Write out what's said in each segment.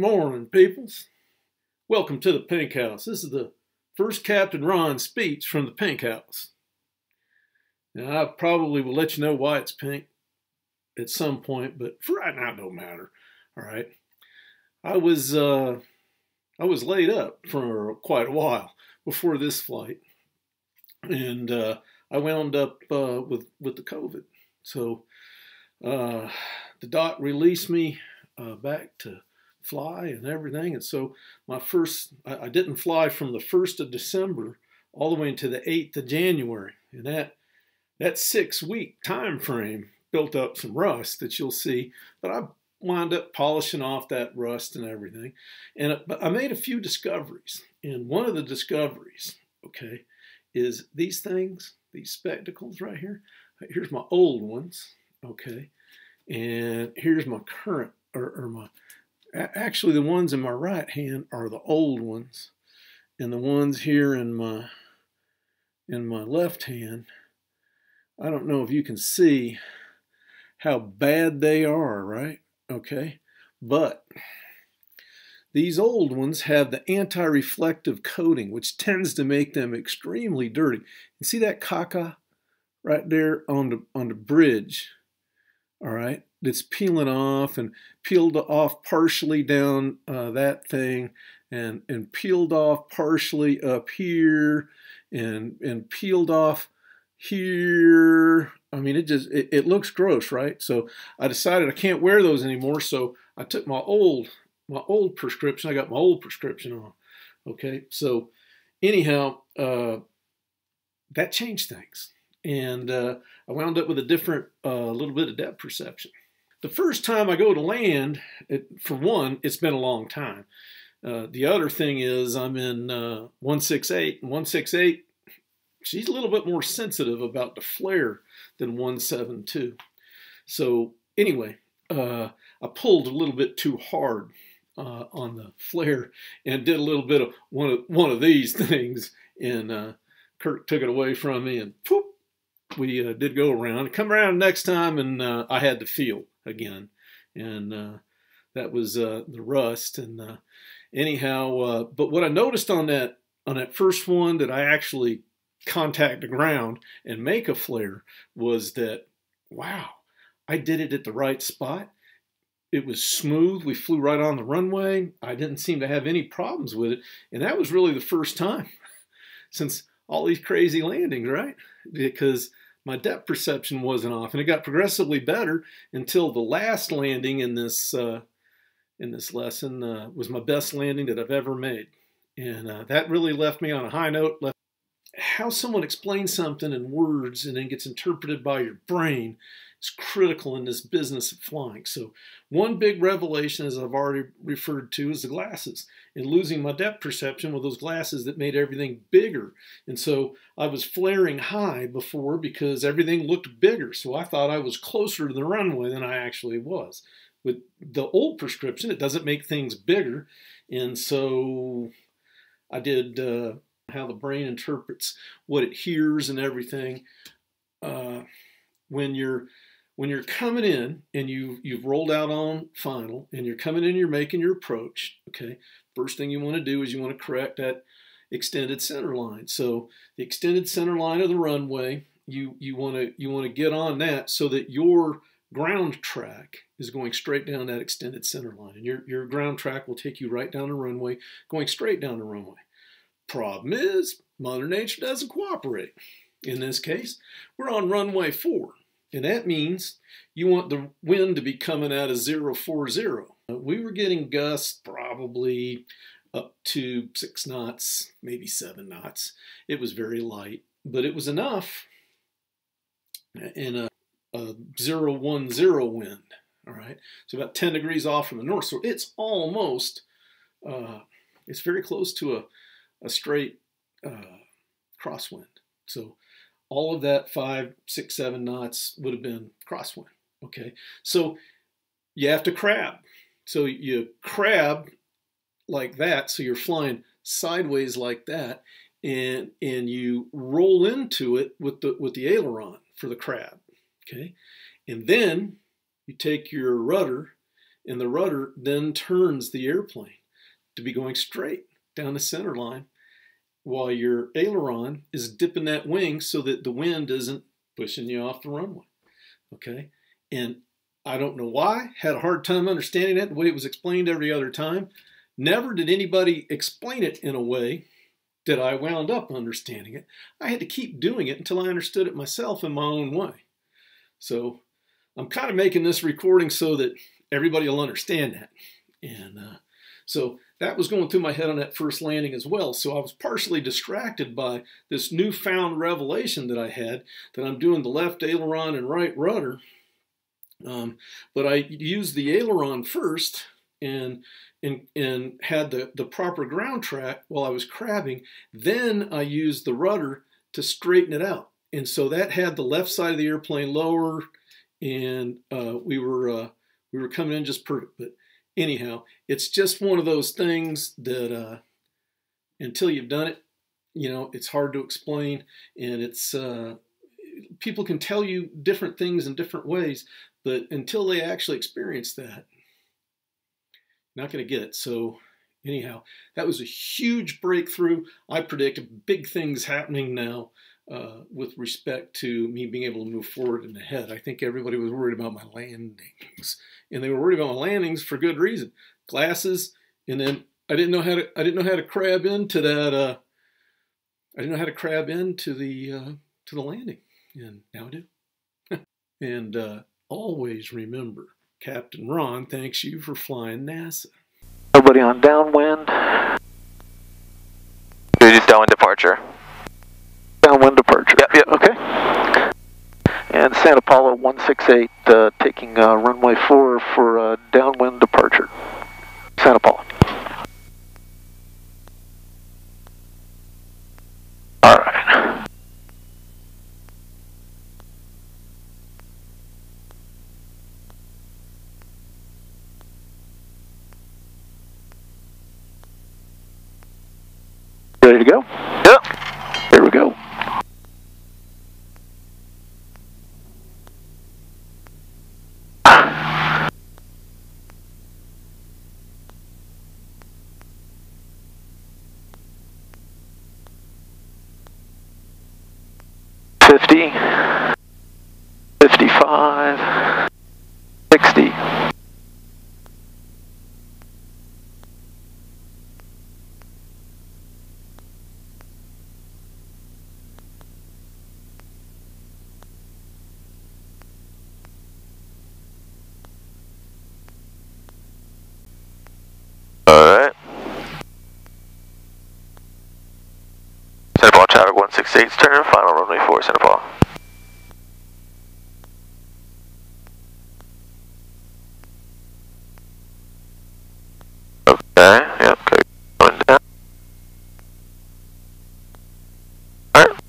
Morning, peoples. Welcome to the Pink House. This is the first Captain Ron speech from the Pink House. Now, I probably will let you know why it's pink at some point, but for right now, it don't matter. All right. I was uh, I was laid up for quite a while before this flight, and uh, I wound up uh, with with the COVID. So uh, the doc released me uh, back to fly and everything. And so my first, I, I, didn't fly from the 1st of December all the way into the 8th of January. And that, that six week time frame built up some rust that you'll see. But I wound up polishing off that rust and everything. And but I made a few discoveries. And one of the discoveries, okay, is these things, these spectacles right here. Here's my old ones, okay. And here's my current, or, or my actually the ones in my right hand are the old ones and the ones here in my in my left hand I don't know if you can see how bad they are right? Okay. But these old ones have the anti-reflective coating which tends to make them extremely dirty. You see that caca right there on the on the bridge? All right that's peeling off and peeled off partially down uh, that thing and and peeled off partially up here and and peeled off here. I mean it just it, it looks gross right? So i decided i can't wear those anymore so i took my old my old prescription i got my old prescription on okay? So anyhow uh that changed things and uh, I wound up with a different, uh, little bit of depth perception. The first time I go to land, it, for one, it's been a long time. Uh, the other thing is I'm in uh, 168, and 168, she's a little bit more sensitive about the flare than 172. So anyway, uh, I pulled a little bit too hard uh, on the flare and did a little bit of one of one of these things, and uh, Kirk took it away from me, and poof, we uh, did go around. Come around next time, and I had to feel again, and uh, that was uh, the rust. And uh, anyhow, uh, but what I noticed on that on that first one that I actually contact the ground and make a flare was that wow, I did it at the right spot. It was smooth. We flew right on the runway. I didn't seem to have any problems with it, and that was really the first time since all these crazy landings, right? Because my depth perception wasn't off, and it got progressively better until the last landing in this uh, in this lesson uh, was my best landing that I've ever made, and uh, that really left me on a high note. How someone explains something in words and then gets interpreted by your brain is critical in this business of flying. So, one big revelation, as I've already referred to, is the glasses and losing my depth perception with those glasses that made everything bigger. And so, I was flaring high before because everything looked bigger. So, I thought I was closer to the runway than I actually was. With the old prescription, it doesn't make things bigger. And so, I did uh, how the brain interprets what it hears and everything. Uh, when you're when you're coming in and you you've rolled out on final and you're coming in, you're making your approach. Okay, first thing you want to do is you want to correct that extended center line. So the extended center line of the runway, you you want to you want to get on that so that your ground track is going straight down that extended center line, and your your ground track will take you right down the runway, going straight down the runway. Problem is, Mother Nature doesn't cooperate. In this case, we're on runway four. And that means you want the wind to be coming out of 040. We were getting gusts probably up to six knots, maybe seven knots. It was very light, but it was enough in a, a 010 wind. All right, so about 10 degrees off from the north. So it's almost, uh, it's very close to a, a straight uh, crosswind. So all of that five, six, seven knots would have been crosswind. Okay, so you have to crab. So you crab like that, so you're flying sideways like that, and and you roll into it with the with the aileron for the crab. Okay, and then you take your rudder And the rudder then turns the airplane to be going straight down the center line while your aileron is dipping that wing so that the wind isn't pushing you off the runway. Okay? And I don't know why, had a hard time understanding it the way it was explained every other time. Never did anybody explain it in a way that I wound up understanding it. I had to keep doing it until I understood it myself in my own way. So I'm kind of making this recording so that everybody will understand that. And uh, so that was going through my head on that first landing as well. So I was partially distracted by this newfound revelation that I had that I'm doing the left aileron and right rudder. Um, but I used the aileron first and and, and had the, the proper ground track while I was crabbing. Then I used the rudder to straighten it out. And so that had the left side of the airplane lower and uh, we were uh, we were coming in just perfect. But anyhow, it's just one of those things that uh, until you've done it, you know, it's hard to explain, and it's uh, people can tell you different things in different ways, but until they actually experience that, not going to get it. So anyhow, that was a huge breakthrough. I predict big things happening now uh, with respect to me being able to move forward and ahead. I think everybody was worried about my landings, and they were worried about my landings for good reason. Glasses, and then I didn't know how to I didn't know how to crab into that. Uh, I didn't know how to crab into the uh, to the landing, and now I do. and uh, always remember, Captain Ron thanks you for flying NASA. Nobody on downwind. Downwind departure downwind departure. Yep, yep. Okay. Santa Paula 168 uh, taking uh, runway 4 for uh, downwind departure. Santa Paula. All right. Ready to go? 50, 55, 168's turn, final runway 4, Santa Paula. Okay, yep, okay. Going down. Alright.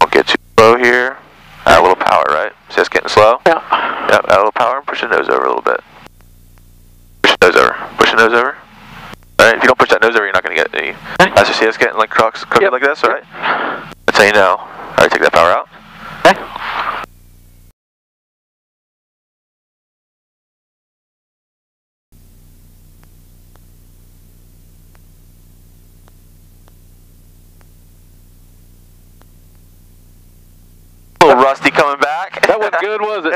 Won't get too slow here. Add a little power, right? See it's getting slow? Yeah. Yep, add a little power and push the nose over a little bit. Push the nose over. Push the nose over. Alright, if you don't push that nose over, you're not going to get any. Okay. As you see us getting like crux crooked Yep. like this, alright? That's how you know. Alright, take that power out. Okay. A little rusty coming back. That wasn't good, was it?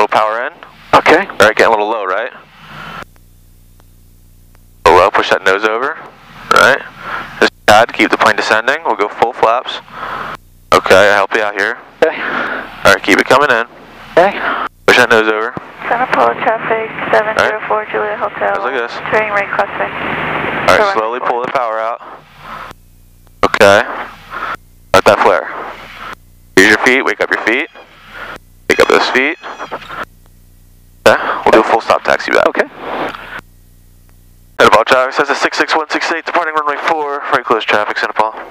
Little power in. okay. Alright, getting a little low, right? A little low, push that nose over. Right? Just pad, keep the plane descending. We'll go full flaps. Okay, I help you out here. Okay. Alright, keep it coming in. Okay. Push that nose over. Santa Paula traffic 704 Juliet Hotel. Just like this. Turning right crossing. Alright, slowly pull the power out. Okay. Let that flare. Use your feet, wake up your I'll you back. Okay. Santa Paula Traffic says 66168, departing runway 4, right close traffic, Santa Paula.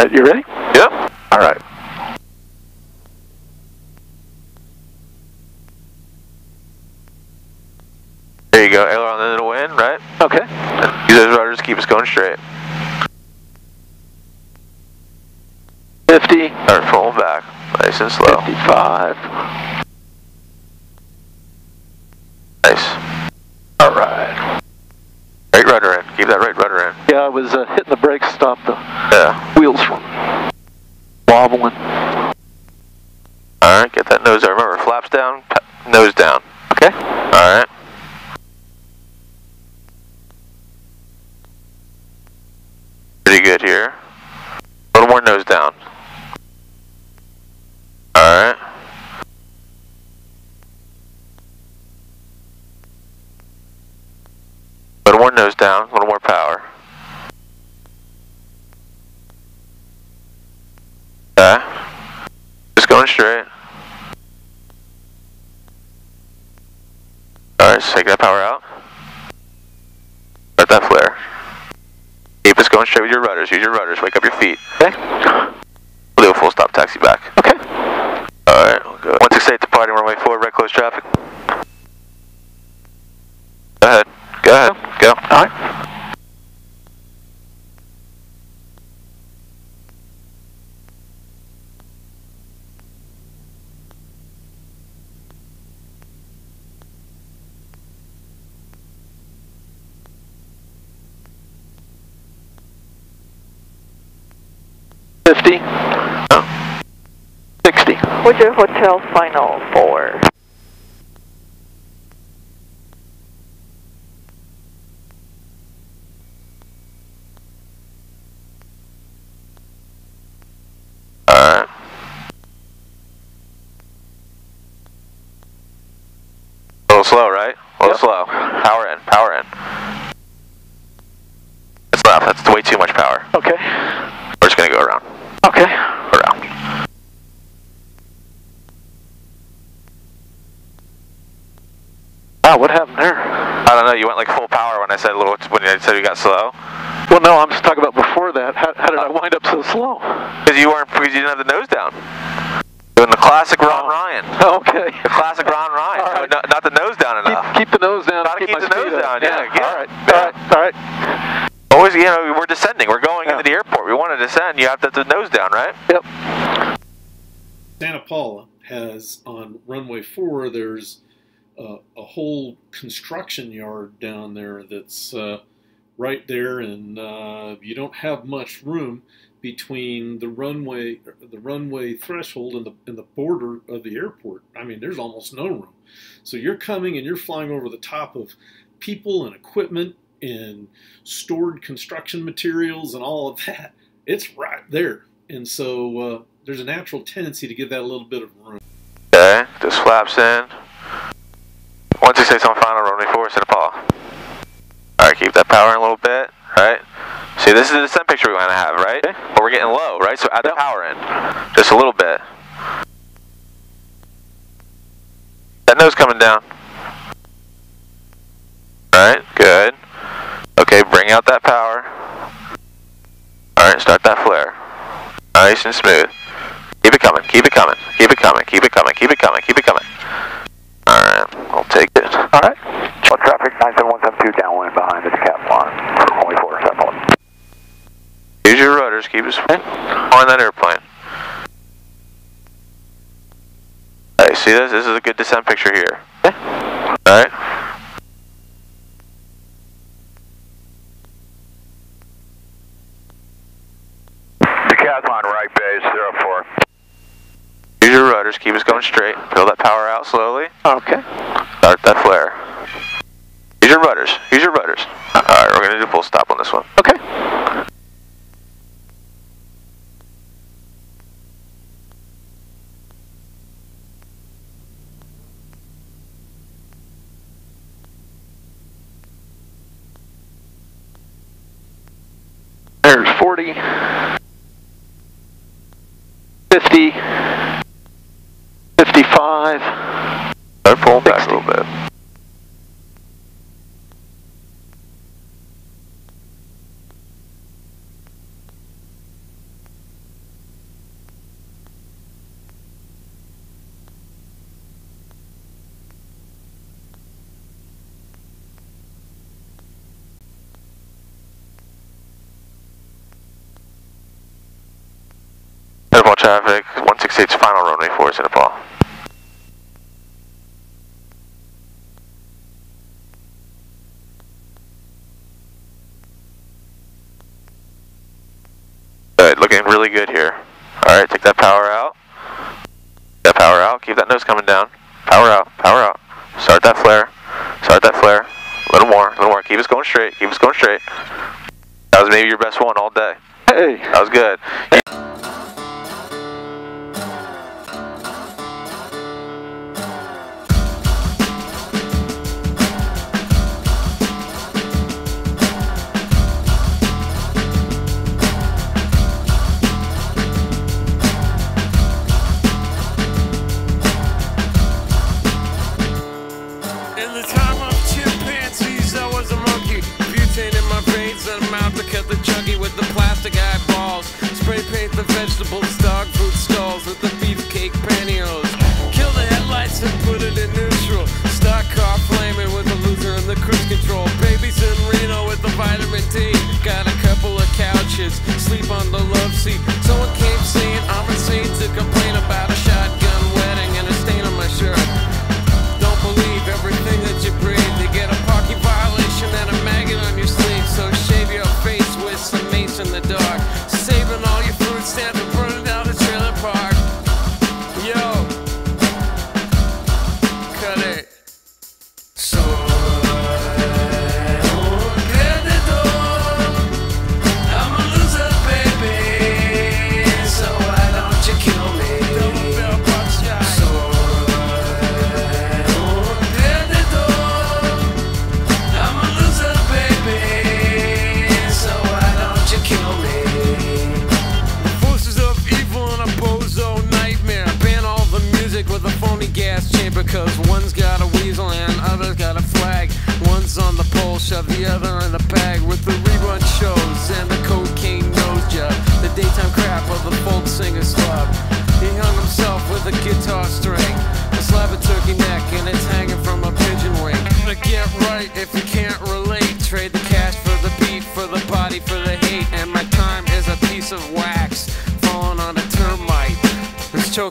Uh, you ready? Yep. All right. There you go. Aileron into the wind, right? Okay. Use those rudders to keep us going straight. 50, Start pulling back. Nice and slow. 55. Nice. All right. Right rudder in. Keep that right rudder in. Yeah, I was uh, hitting the brakes to stop the Yeah. wheels from wobbling. Alright, get that nose down. Remember, flaps down, pa- nose down. Okay. Alright. Pretty good here. A little more nose down. Alright. A little more nose down, a little more power. Okay. Just going straight. Alright, take that power out. Let that flare. Going straight with your rudders. Use your rudders. Wake up your feet. Okay. We'll do a full stop taxi back. Okay. Alright, we'll go. 168 departing runway forward, right close traffic. Go ahead. Go ahead. Go. All right. Fifty. Sixty. Hotel final for? Alright. A little slow, right? A little Yep. slow. Power in, power in. That's enough. That's way too much power. Okay. We're just gonna go around. Okay. Go around. Wow, what happened there? I don't know. You went like full power when I said a little. When I said you got slow. Well, no, I'm just talking about before that. How, how did I wind up so slow? Because you weren't. Because you didn't have the nose down. Doing the classic Ron oh. Ryan. Okay. The classic Ron Ryan. All right. No, not the nose down enough. Keep, keep the nose down. Gotta keep my the nose up. down, yeah, yeah. All right. Yeah. All right. All right. Always, you know, we're descending. We're going Yeah. into the airport. We want to descend. You have to have the nose down, right? Yep. Santa Paula has on runway four. There's a whole construction yard down there that's uh, right there, and uh, you don't have much room between the runway, the runway threshold, and the and the border of the airport. I mean, there's almost no room. So you're coming and you're flying over the top of people and equipment and stored construction materials and all of that. It's right there, and so uh, there's a natural tendency to give that a little bit of room. Okay. Just flaps in. Once you say something final, runway four, Santa Paula. All right, keep that power in a little bit, right? See, this is the descent picture we want to have, right? Okay. But we're getting low, right? So add the power in, just a little bit. That nose coming down. All right, good. Okay, bring out that power. All right, start that flare. Nice and smooth. Keep it coming, keep it coming, keep it coming, keep it coming, keep it coming, keep it coming. Alright, I'll take it. All right. One traffic 97172 downwind behind this cap line. Only four, seven. Use your rudders, keep us on that airplane. Alright, see this? This is a good descent picture here. Alright? Decathlon right base, 04. Use your rudders, keep us going straight. Fill that power out slowly. Okay. Start that flare. Use your rudders. Use your rudders. Alright, we're gonna do a full stop on this one. Okay. There's 40, 50, 55. Start pulling back a little bit. Clear traffic, 168's final runway for Santa Paula. Alright, looking really good here. Alright, take that power out.